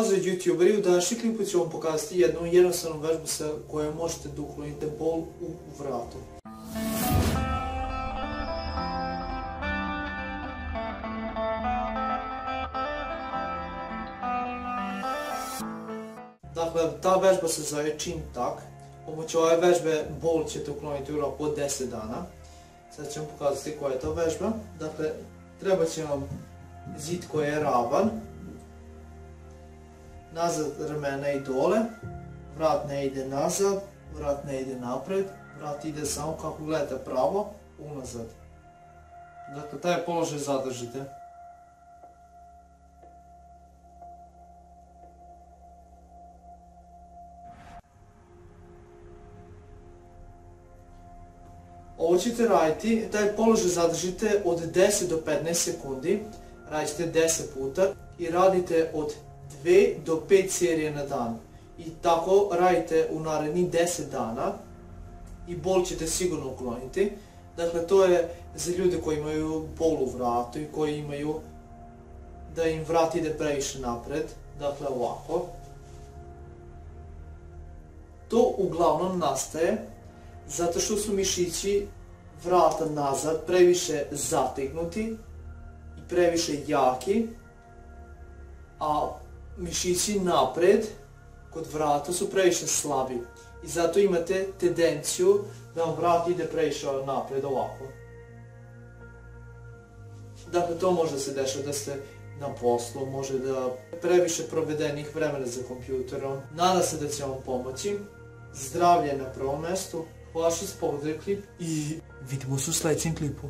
Pozdrav youtuberi, u današnjem klipu ću vam pokazati jednu jednostavnu vežbu sa kojom možete da uklonite bol u vratu. Dakle, ta vežba se zove Chin Tak. Pomoću ove vežbe bol ćete ukloniti u roku od 10 dana. Sad ću vam pokazati koja je to vežba. Dakle, treba će vam zid koji je ravan, nazad ramena i dole, vrat ne ide nazad, vrat ne ide napred, vrat ide samo kako gledate pravo, unazad. Dakle, taj položaj zadržite. Ovo ćete raditi, taj položaj zadržite od 10 do 15 sekundi, radite 10 puta i radite od dve do pet serije na dan. I tako radite u narednih 10 dana i bol ćete sigurno ukloniti. Dakle, to je za ljude koji imaju bol u vratu i koji imaju da im vrat ide previše napred. Dakle, ovako. To uglavnom nastaje zato što su mišići vrata nazad previše zategnuti i previše jaki, a mišići napred kod vrata su previše slabi. I zato imate tendenciju da vam vrat ide previše napred ovako. Dakle, to može se dešati da ste na poslu, može da previše provedenih vremena za kompjuterom. Nada se da će vam pomoći. Zdravlje na prvom mestu. Hvala što ste pogledali klip i vidimo se u sljedećem klipu.